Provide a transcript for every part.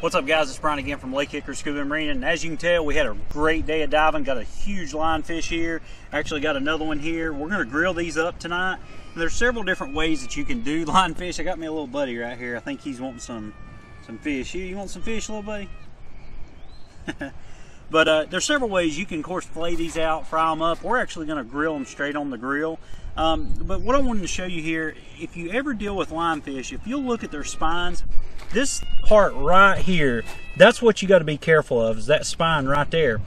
What's up guys, it's Bryan again from Lake Hickory Scuba Marine and as you can tell we had a great day of diving, got a huge lionfish here, actually got another one here. We're going to grill these up tonight. There's several different ways that you can do lionfish. I got me a little buddy right here, I think he's wanting some some fish. You, you want some fish little buddy? but uh, there's several ways you can of course flay these out, fry them up. We're actually going to grill them straight on the grill. Um, but what I wanted to show you here, if you ever deal with lionfish, if you look at their spines, this part right here, that's what you got to be careful of, is that spine right there.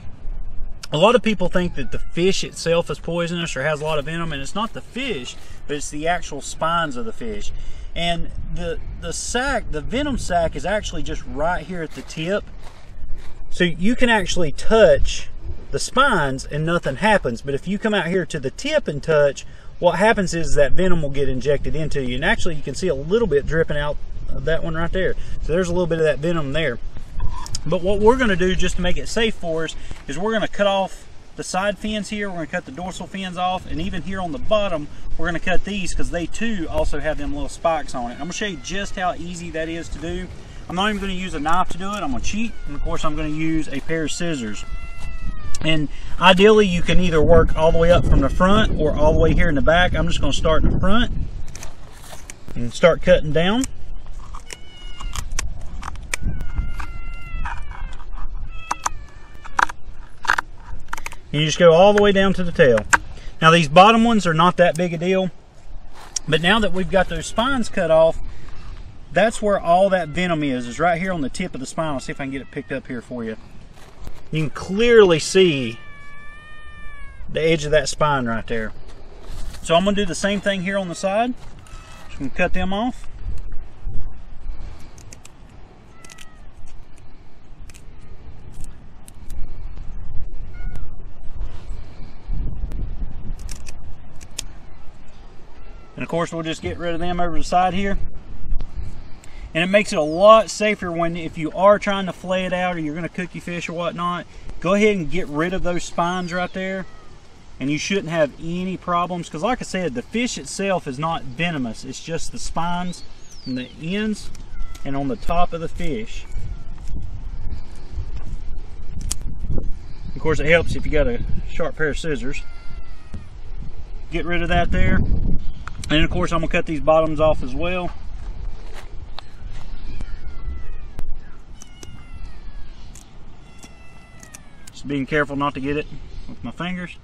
A lot of people think that the fish itself is poisonous or has a lot of venom, and it's not the fish, but it's the actual spines of the fish. And the, the sac, the venom sac is actually just right here at the tip. So you can actually touch the spines and nothing happens. But if you come out here to the tip and touch, what happens is that venom will get injected into you. And actually you can see a little bit dripping out of that one right there. So there's a little bit of that venom there. But what we're gonna do just to make it safe for us is we're gonna cut off the side fins here, we're gonna cut the dorsal fins off, and even here on the bottom, we're gonna cut these because they too also have them little spikes on it. I'm gonna show you just how easy that is to do. I'm not even gonna use a knife to do it, I'm gonna cheat, and of course I'm gonna use a pair of scissors. And ideally you can either work all the way up from the front or all the way here in the back. I'm just gonna start in the front and start cutting down. And you just go all the way down to the tail. Now these bottom ones are not that big a deal, but now that we've got those spines cut off, that's where all that venom is, is right here on the tip of the spine. I'll see if I can get it picked up here for you. You can clearly see the edge of that spine right there. So I'm gonna do the same thing here on the side. Just gonna cut them off. And of course, we'll just get rid of them over the side here. And it makes it a lot safer when if you are trying to flay it out or you're going to cook your fish or whatnot, go ahead and get rid of those spines right there. And you shouldn't have any problems because like I said, the fish itself is not venomous. It's just the spines and the ends and on the top of the fish. Of course, it helps if you got a sharp pair of scissors. Get rid of that there. And of course I'm gonna cut these bottoms off as well. Being careful not to get it with my fingers.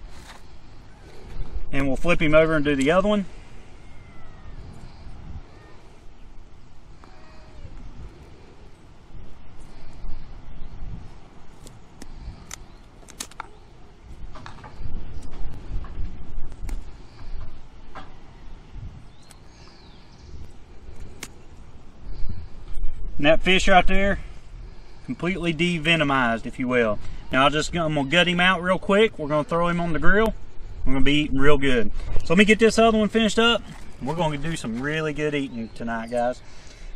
And we'll flip him over and do the other one. And that fish right there, completely devenomized, if you will. Now I'll just, I'm gonna gut him out real quick. We're gonna throw him on the grill. We're gonna be eating real good. So let me get this other one finished up. We're gonna do some really good eating tonight, guys.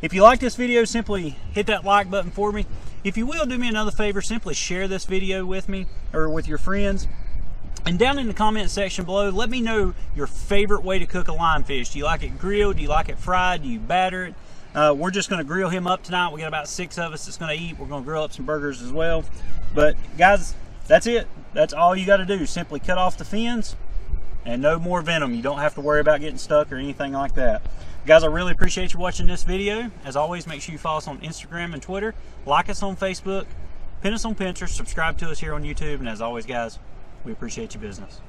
If you like this video, simply hit that like button for me. If you will, do me another favor, simply share this video with me or with your friends. And down in the comment section below, let me know your favorite way to cook a lionfish. Do you like it grilled? Do you like it fried? Do you batter it? Uh, we're just going to grill him up tonight. We got about six of us that's going to eat. We're going to grill up some burgers as well. But guys, that's it. That's all you got to do. Simply cut off the fins and no more venom. You don't have to worry about getting stuck or anything like that. Guys, I really appreciate you watching this video. As always, make sure you follow us on Instagram and Twitter. Like us on Facebook. Pin us on Pinterest. Subscribe to us here on YouTube. And as always, guys, we appreciate your business.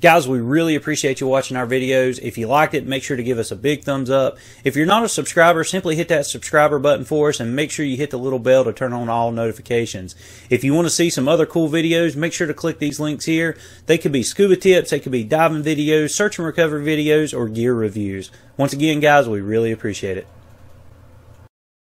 Guys, we really appreciate you watching our videos. If you liked it, make sure to give us a big thumbs up. If you're not a subscriber, simply hit that subscriber button for us and make sure you hit the little bell to turn on all notifications. If you want to see some other cool videos, make sure to click these links here. They could be scuba tips, they could be diving videos, search and recovery videos, or gear reviews. Once again, guys, we really appreciate it.